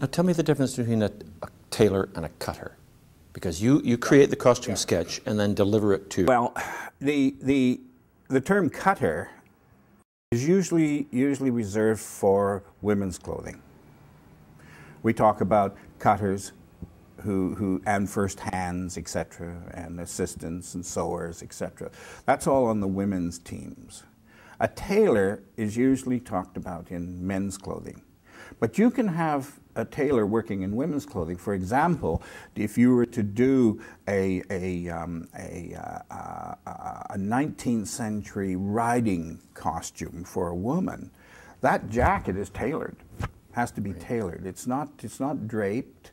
Now tell me the difference between a, a tailor and a cutter. Because you, you create the costume yeah. sketch and then deliver it to. Well, the, the, the term cutter is usually, usually reserved for women's clothing. We talk about cutters who, who and first hands, etc., and assistants and sewers, etc. That's all on the women's teams. A tailor is usually talked about in men's clothing. But you can have a tailor working in women's clothing. For example, if you were to do a, a, um, a, uh, a 19th century riding costume for a woman, that jacket is tailored, has to be tailored. It's not, it's not draped,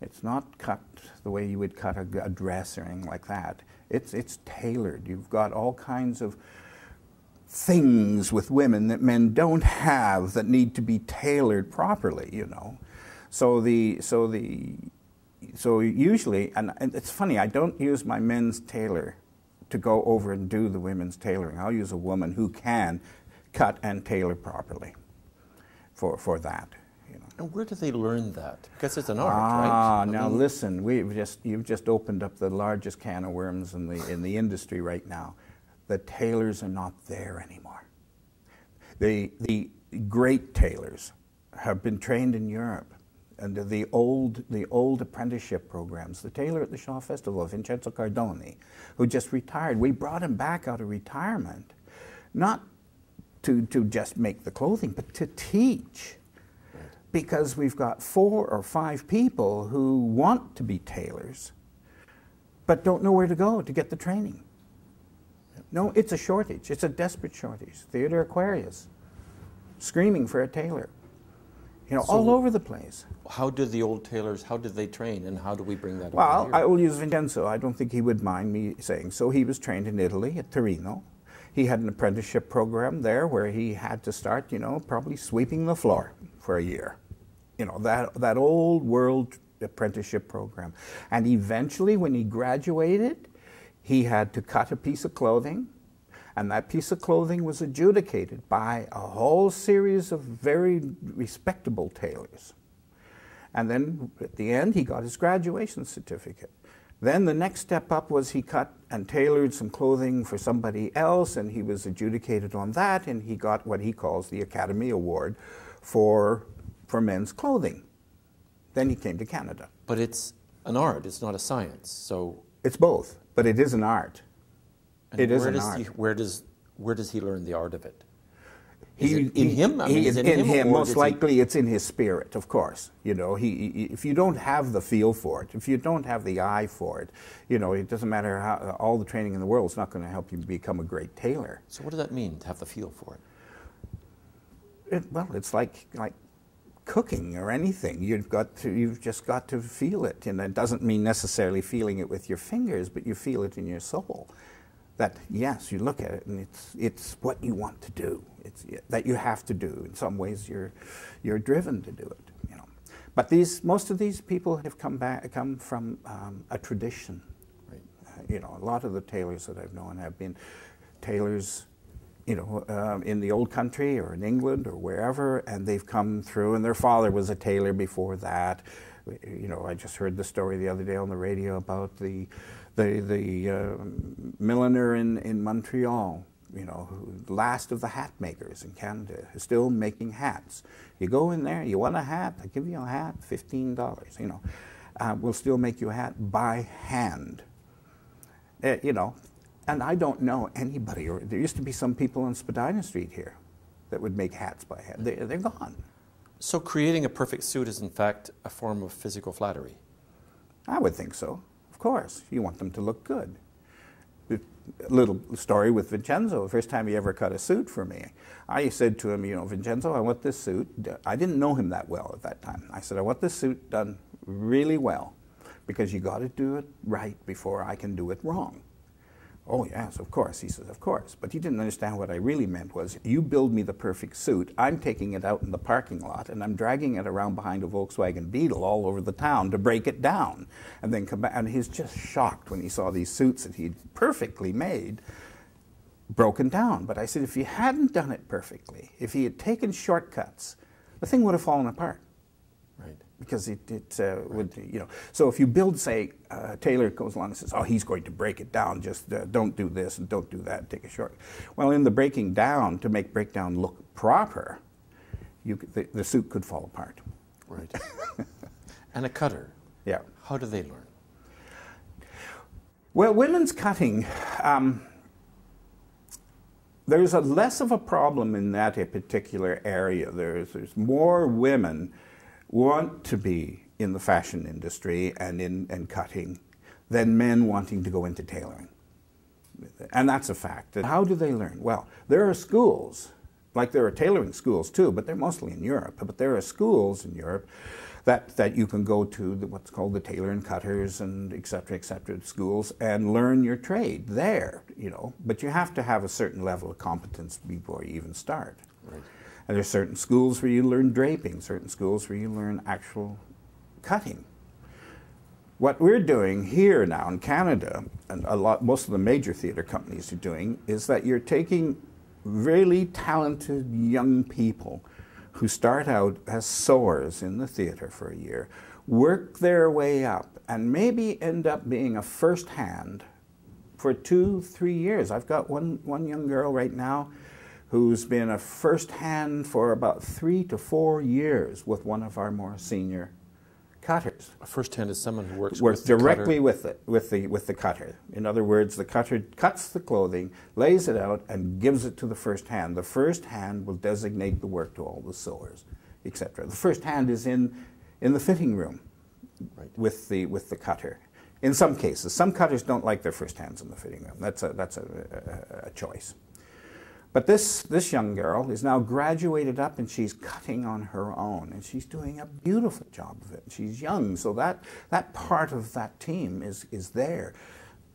it's not cut the way you would cut a, a dress or anything like that. It's, it's tailored. You've got all kinds of things with women that men don't have that need to be tailored properly, you know. So the so the so usually, and, and it's funny, I don't use my men's tailor to go over and do the women's tailoring. I'll use a woman who can cut and tailor properly for for that. You know. And where do they learn that? Because it's an art, ah, right? Ah, now mean, listen, we've just you've just opened up the largest can of worms in the in the industry right now the tailors are not there anymore. The, the great tailors have been trained in Europe under the old, the old apprenticeship programs. The tailor at the Shaw Festival, Vincenzo Cardoni, who just retired, we brought him back out of retirement, not to, to just make the clothing, but to teach. Because we've got four or five people who want to be tailors, but don't know where to go to get the training. No, it's a shortage. It's a desperate shortage. Theatre Aquarius, screaming for a tailor. You know, so all over the place. How did the old tailors, how did they train and how do we bring that Well, I will use Vincenzo. I don't think he would mind me saying so. He was trained in Italy at Torino. He had an apprenticeship program there where he had to start, you know, probably sweeping the floor for a year. You know, that, that old world apprenticeship program. And eventually, when he graduated, he had to cut a piece of clothing, and that piece of clothing was adjudicated by a whole series of very respectable tailors. And then at the end, he got his graduation certificate. Then the next step up was he cut and tailored some clothing for somebody else, and he was adjudicated on that, and he got what he calls the Academy Award for, for men's clothing. Then he came to Canada. But it's an art, it's not a science. So it's both but it is an art. And it is an art. He, where does where does he learn the art of it? He, it in he, him? I mean, is in, in, him, him most likely, it's in his spirit, of course. You know, he, he, if you don't have the feel for it, if you don't have the eye for it, you know, it doesn't matter how all the training in the world is not going to help you become a great tailor. So, what does that mean to have the feel for it? it well, it's like like cooking or anything. You've got to, you've just got to feel it, and it doesn't mean necessarily feeling it with your fingers, but you feel it in your soul. That yes, you look at it and it's it's what you want to do. It's that you have to do. In some ways, you're you're driven to do it. You know, but these most of these people have come back come from um, a tradition. Right. Uh, you know, a lot of the tailors that I've known have been tailors you know, um, in the old country or in England or wherever, and they've come through, and their father was a tailor before that. You know, I just heard the story the other day on the radio about the the the uh, milliner in in Montreal. You know, last of the hat makers in Canada, still making hats. You go in there, you want a hat, I give you a hat, fifteen dollars. You know, uh, we'll still make you a hat by hand. Uh, you know, and I don't know anybody, or there used to be some people on Spadina Street here that would make hats by hand. They, they're gone. So creating a perfect suit is in fact a form of physical flattery? I would think so. Of course. You want them to look good. A little story with Vincenzo. The first time he ever cut a suit for me, I said to him, you know, Vincenzo, I want this suit. I didn't know him that well at that time. I said, I want this suit done really well because you got to do it right before I can do it wrong. Oh, yes, of course. He says, Of course. But he didn't understand what I really meant was you build me the perfect suit. I'm taking it out in the parking lot and I'm dragging it around behind a Volkswagen Beetle all over the town to break it down. And then come back. And he's just shocked when he saw these suits that he'd perfectly made broken down. But I said, if he hadn't done it perfectly, if he had taken shortcuts, the thing would have fallen apart. Right. because it, it uh, would, you know. So if you build, say, a tailor goes along and says, oh, he's going to break it down, just uh, don't do this and don't do that, take a short. Well, in the breaking down, to make breakdown look proper, you, the, the suit could fall apart. Right. and a cutter. Yeah. How do they learn? Well, women's cutting, um, there's a less of a problem in that particular area. There's, there's more women want to be in the fashion industry and in and cutting than men wanting to go into tailoring. And that's a fact. How do they learn? Well, there are schools, like there are tailoring schools too, but they're mostly in Europe. But there are schools in Europe that, that you can go to what's called the tailor and cutters and et cetera, et cetera, schools and learn your trade there, you know. But you have to have a certain level of competence before you even start. Right. And there's certain schools where you learn draping, certain schools where you learn actual cutting. What we're doing here now in Canada, and a lot, most of the major theatre companies are doing, is that you're taking really talented young people who start out as sewers in the theatre for a year, work their way up, and maybe end up being a first hand for two, three years. I've got one, one young girl right now who's been a first hand for about three to four years with one of our more senior cutters. A first hand is someone who works, works with directly with the, with the with the cutter. In other words, the cutter cuts the clothing, lays it out, and gives it to the first hand. The first hand will designate the work to all the sewers, etc. The first hand is in in the fitting room right. with the with the cutter. In some cases, some cutters don't like their first hands in the fitting room. That's a that's a, a, a choice. But this, this young girl is now graduated up and she's cutting on her own and she's doing a beautiful job of it. She's young, so that, that part of that team is, is there.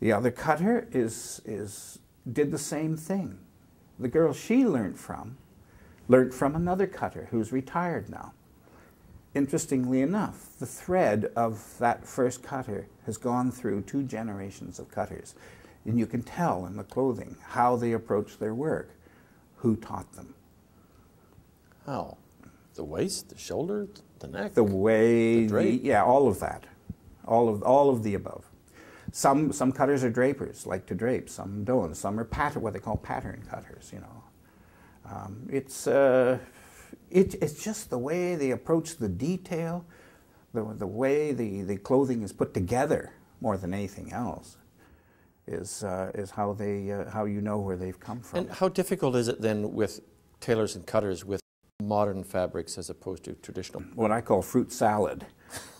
The other cutter is, is, did the same thing. The girl she learned from learned from another cutter who's retired now. Interestingly enough, the thread of that first cutter has gone through two generations of cutters. And you can tell in the clothing how they approach their work who taught them. How? The waist, the shoulder, the neck, the way, the drape? The, yeah, all of that, all of all of the above. Some some cutters are drapers, like to drape. Some don't. Some are pattern, what they call pattern cutters. You know, um, it's uh, it, it's just the way they approach the detail, the the way the the clothing is put together more than anything else is, uh, is how, they, uh, how you know where they've come from. And how difficult is it then with tailors and cutters with modern fabrics as opposed to traditional? What I call fruit salad.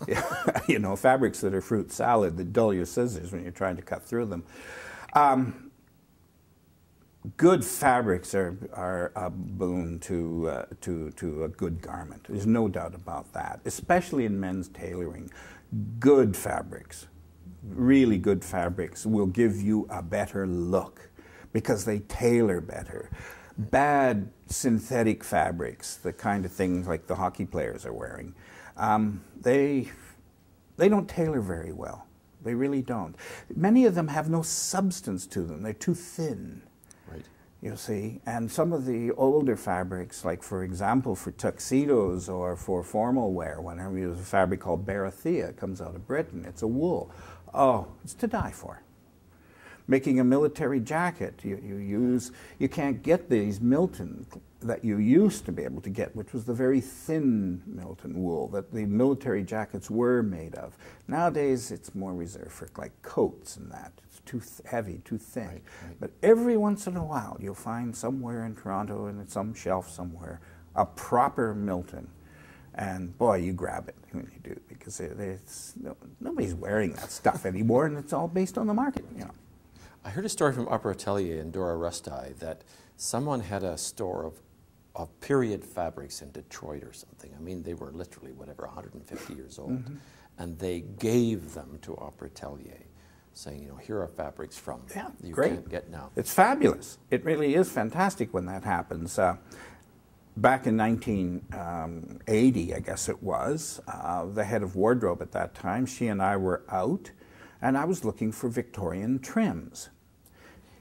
you know, fabrics that are fruit salad that dull your scissors when you're trying to cut through them. Um, good fabrics are, are a boon to, uh, to, to a good garment. There's no doubt about that, especially in men's tailoring. Good fabrics really good fabrics will give you a better look because they tailor better. Bad synthetic fabrics, the kind of things like the hockey players are wearing, um, they, they don't tailor very well. They really don't. Many of them have no substance to them. They're too thin. Right. You see, and some of the older fabrics, like for example, for tuxedos or for formal wear, whenever you use a fabric called Barathea, it comes out of Britain. It's a wool. Oh, it's to die for. Making a military jacket, you, you use, you can't get these Melton that you used to be able to get, which was the very thin Melton wool that the military jackets were made of. Nowadays, it's more reserved for like coats and that. It's too heavy, too thin. Right, right. But every once in a while, you'll find somewhere in Toronto and at some shelf somewhere a proper Melton and boy, you grab it when you do because it, it's, nobody's wearing that stuff anymore, and it's all based on the market. You know. I heard a story from Opera Atelier in Dora Rust-D'Eye that someone had a store of, of period fabrics in Detroit or something. I mean, they were literally whatever 150 years old, mm-hmm. and they gave them to Opera Atelier saying, you know, here are fabrics from yeah, you great. can't get now. It's fabulous. It really is fantastic when that happens. Uh, back in 1980, I guess it was, uh, the head of wardrobe at that time, she and I were out, and I was looking for Victorian trims.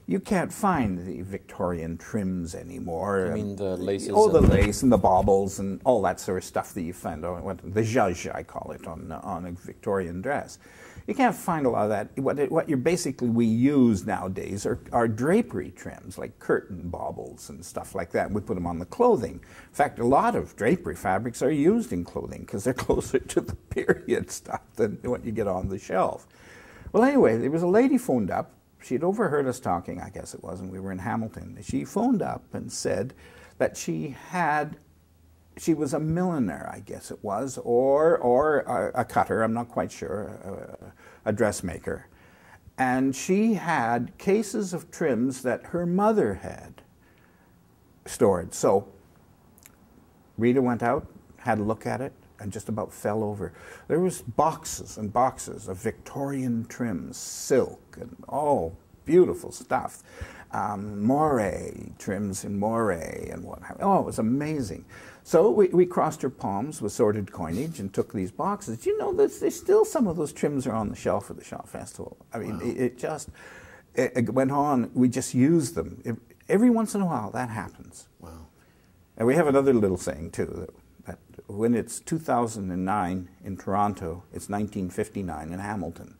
you can't find the Victorian trims anymore. I mean the laces. Oh, the and lace and the baubles and all that sort of stuff that you find on the zhuzh, I call it, on on a Victorian dress. You can't find a lot of that. What what you're basically we use nowadays are, are drapery trims like curtain baubles and stuff like that. We put them on the clothing. In fact, a lot of drapery fabrics are used in clothing because they're closer to the period stuff than what you get on the shelf. Well, anyway, there was a lady phoned up. She had overheard us talking, I guess it was, and we were in Hamilton. She phoned up and said that she had she was a milliner, I guess it was, or, or a, a cutter, I'm not quite sure, a, a dressmaker. And she had cases of trims that her mother had stored. So Rita went out, had a look at it, and just about fell over. There was boxes and boxes of Victorian trims, silk, and oh, beautiful stuff. Um, moire trims in moire and what have Oh, it was amazing. So we, we crossed her palms with sorted coinage and took these boxes. You know, there's, there's still some of those trims are on the shelf at the Shaw Festival. I mean, it, it, just it, it went on. We just used them. It, every once in a while, that happens. Wow. And we have another little saying too that, that when it's 2009 in Toronto, it's 1959 in Hamilton.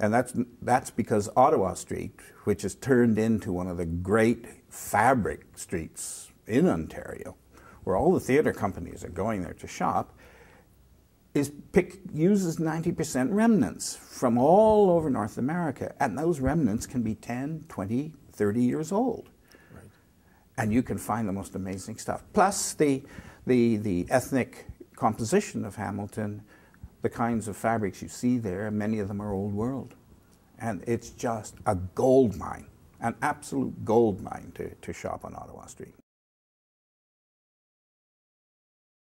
And that's, that's because Ottawa Street, which has turned into one of the great fabric streets in Ontario, where all the theatre companies are going there to shop, is pick, uses 90% remnants from all over North America. And those remnants can be 10, 20, 30 years old. Right. And you can find the most amazing stuff. Plus the, the, the ethnic composition of Hamilton the kinds of fabrics you see there, many of them are old world. And it's just a gold mine, an absolute gold mine to, to shop on Ottawa Street.